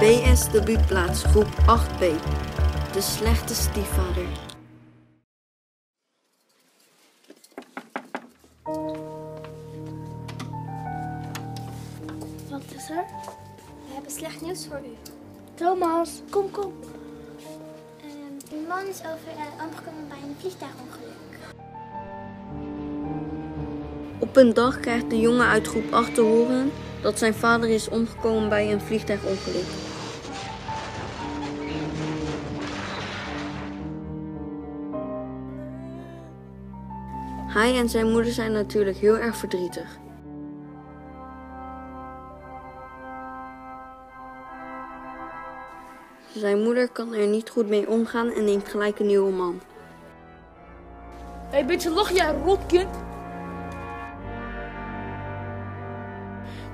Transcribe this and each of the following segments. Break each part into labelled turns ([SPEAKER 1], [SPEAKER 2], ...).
[SPEAKER 1] BS debuutplaats groep 8b. De slechte stiefvader.
[SPEAKER 2] Wat is er?
[SPEAKER 3] We hebben slecht nieuws voor u.
[SPEAKER 2] Thomas, kom, kom.
[SPEAKER 3] Ehm, uw man is over, eh, omgekomen bij een vliegtuigongeluk.
[SPEAKER 1] Op een dag krijgt de jongen uit groep 8 te horen dat zijn vader is omgekomen bij een vliegtuigongeluk. Hij en zijn moeder zijn natuurlijk heel erg verdrietig. Zijn moeder kan er niet goed mee omgaan en neemt gelijk een nieuwe man.
[SPEAKER 2] Hé, hey, beetje lach jij, rotkind.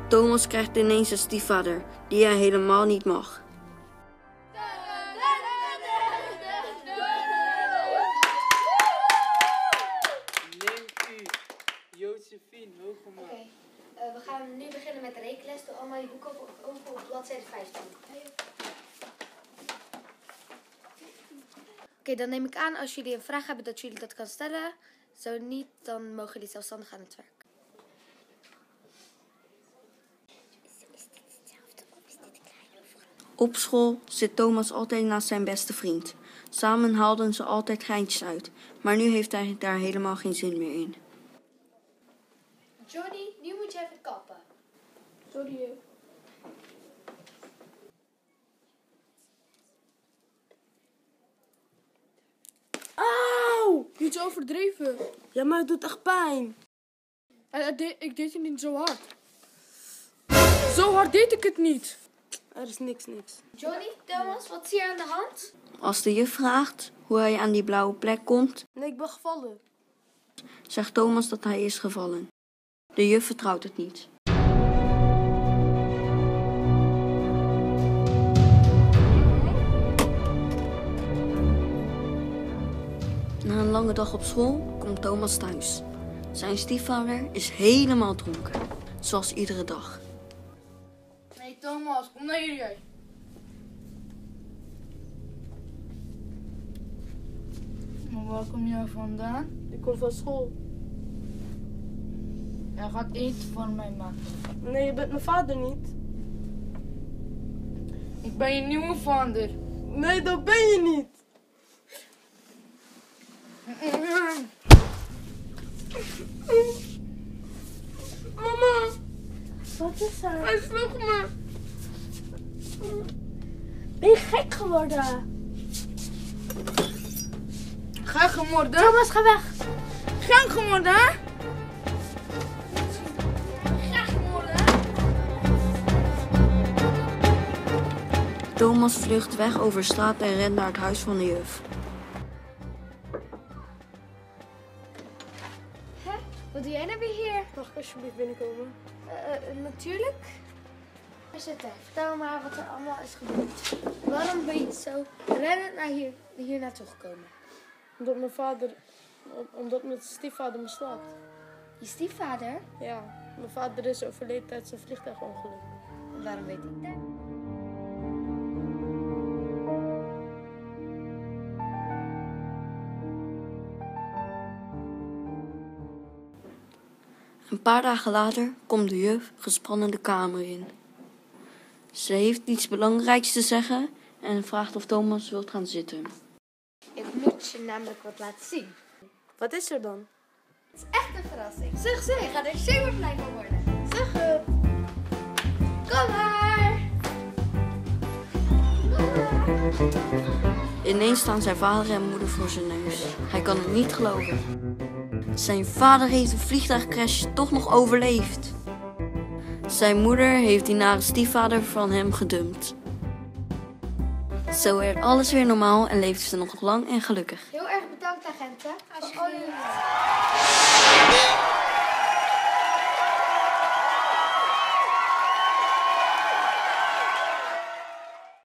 [SPEAKER 1] Thomas krijgt ineens een stiefvader die hij helemaal niet mag.
[SPEAKER 4] Josephine Hogema.
[SPEAKER 3] Oké, eh, we gaan nu beginnen met de rekenles. Doe allemaal je boeken op, op, op bladzijde 15. Oké, dan neem ik aan als jullie een vraag hebben dat jullie dat kan stellen. Zo niet, dan mogen jullie zelfstandig aan het werk.
[SPEAKER 1] Op school zit Thomas altijd naast zijn beste vriend. Samen haalden ze altijd geintjes uit, maar nu heeft hij daar helemaal geen zin meer in.
[SPEAKER 3] Johnny, nu moet je even kappen.
[SPEAKER 2] Sorry. Auw! Niet zo overdreven.
[SPEAKER 5] Ja, maar het doet echt pijn.
[SPEAKER 2] En, eh, de- ik deed het niet zo hard. Zo hard deed ik het niet.
[SPEAKER 5] Er is niks, niks.
[SPEAKER 3] Johnny, Thomas, wat is hier aan de hand?
[SPEAKER 1] Als de juf vraagt hoe hij aan die blauwe plek komt,
[SPEAKER 5] Nee, ik ben gevallen.
[SPEAKER 1] zegt Thomas dat hij is gevallen. De juf vertrouwt het niet. Na een lange dag op school komt Thomas thuis. Zijn stiefvader is helemaal dronken, zoals iedere dag.
[SPEAKER 2] Nee, Thomas, kom naar hier jij. Maar waar kom jij vandaan?
[SPEAKER 5] Ik kom van school.
[SPEAKER 2] Jij gaat eten voor mij maken.
[SPEAKER 5] Nee, je bent mijn vader niet.
[SPEAKER 2] Ik ben je nieuwe vader.
[SPEAKER 5] Nee, dat ben je niet. Mama,
[SPEAKER 2] Wat is er?
[SPEAKER 5] hij sloeg me.
[SPEAKER 2] Ben je gek geworden? Ga gemorden?
[SPEAKER 3] Thomas, ga weg.
[SPEAKER 2] Ga gemorden, hè?
[SPEAKER 1] Thomas vlucht weg over straat en rent naar het huis van de juf.
[SPEAKER 3] Hè? Wat doe jij nou weer hier?
[SPEAKER 5] Mag ik alsjeblieft binnenkomen?
[SPEAKER 3] Eh, eh, natuurlijk. Ga zitten. Vertel maar wat er allemaal is gebeurd. Waarom ben je zo rennend naar hier, hier naartoe gekomen?
[SPEAKER 5] Omdat mijn vader, om- omdat mijn stiefvader me slaat.
[SPEAKER 3] Je stiefvader?
[SPEAKER 5] Ja, mijn vader is overleden tijdens een vliegtuigongeluk.
[SPEAKER 3] En waarom weet ik dat?
[SPEAKER 1] Een paar dagen later komt de juf gespannen de kamer in. Ze heeft iets belangrijks te zeggen en vraagt of Thomas wilt gaan zitten.
[SPEAKER 3] Ik moet je namelijk wat laten zien.
[SPEAKER 5] Wat is er dan?
[SPEAKER 3] Het is echt een verrassing. Zeg, zeg. Je gaat er super blij van worden.
[SPEAKER 5] Zeg het.
[SPEAKER 3] Kom maar. Kom maar.
[SPEAKER 1] Ineens staan zijn vader en moeder voor zijn neus. Hij kan het niet geloven. Zijn vader heeft een vliegtuigcrash toch nog overleefd. Zijn moeder heeft die nare stiefvader van hem gedumpt. Zo werd alles weer normaal en leefden ze nog lang en gelukkig.
[SPEAKER 3] Heel erg bedankt, agenten. Alsjeblieft.